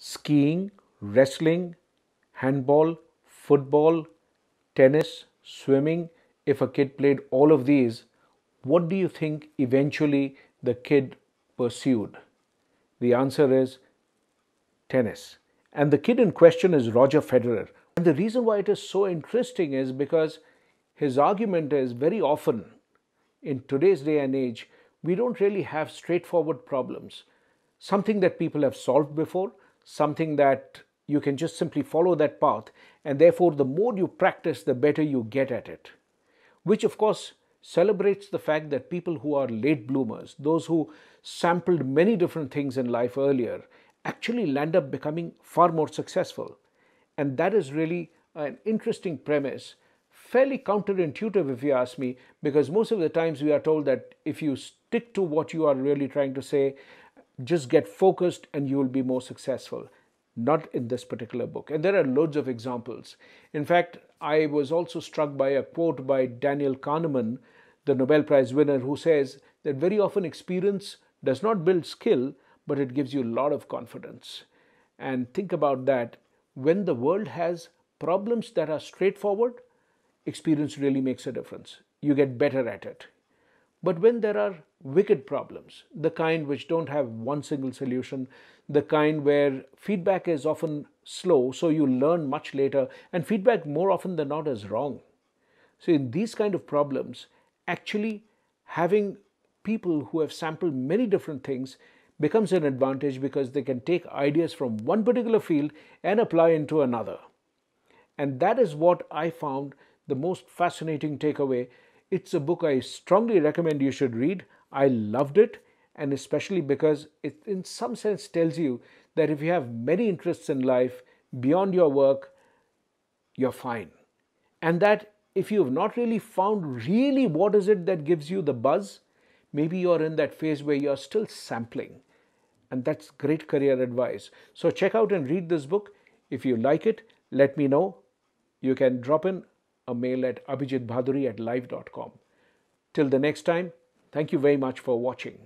skiing, wrestling, handball, football, tennis, swimming, if a kid played all of these, what do you think eventually the kid pursued? The answer is tennis. And the kid in question is Roger Federer. And the reason why it is so interesting is because his argument is very often in today's day and age, we don't really have straightforward problems. Something that people have solved before, something that you can just simply follow that path, and therefore, the more you practice, the better you get at it. Which, of course, celebrates the fact that people who are late bloomers, those who sampled many different things in life earlier, actually land up becoming far more successful. And that is really an interesting premise, fairly counterintuitive if you ask me, because most of the times we are told that if you stick to what you are really trying to say, just get focused and you will be more successful. Not in this particular book. And there are loads of examples. In fact, I was also struck by a quote by Daniel Kahneman, the Nobel Prize winner, who says that very often experience does not build skill, but it gives you a lot of confidence. And think about that. When the world has problems that are straightforward, experience really makes a difference. You get better at it. But when there are wicked problems, the kind which don't have one single solution, the kind where feedback is often slow, so you learn much later, and feedback more often than not is wrong. So, in these kind of problems, actually having people who have sampled many different things becomes an advantage because they can take ideas from one particular field and apply into another. And that is what I found the most fascinating takeaway. It's a book I strongly recommend you should read. I loved it, and especially because it, in some sense, tells you that if you have many interests in life beyond your work, you're fine. And that if you have not really found really what is it that gives you the buzz, maybe you're in that phase where you're still sampling and that's great career advice. So check out and read this book. If you like it, let me know. You can drop in a mail at abhijitbhaduri at live.com. Till the next time, thank you very much for watching.